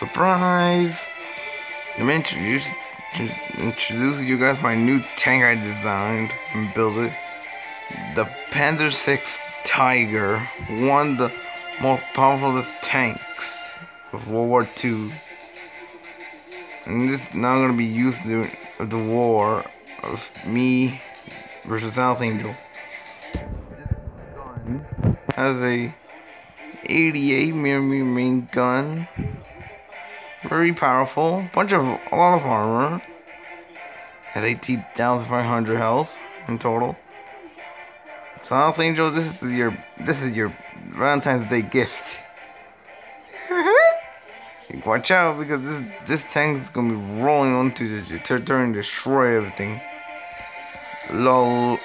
Surprise! Let me introduce, introduce you guys my new tank I designed and built it. The Panzer 6 Tiger, one of the most powerful tanks of World War II. And this is now going to be used during the war of me versus Alice Angel. Has a 88 mm main gun. Very powerful. Bunch of a lot of armor. Has 18,500 health in total. Alice Angel, this is your this is your Valentine's Day gift. Mm-hmm. Watch out because this this tank is gonna be rolling onto the territory and destroy everything. Lol.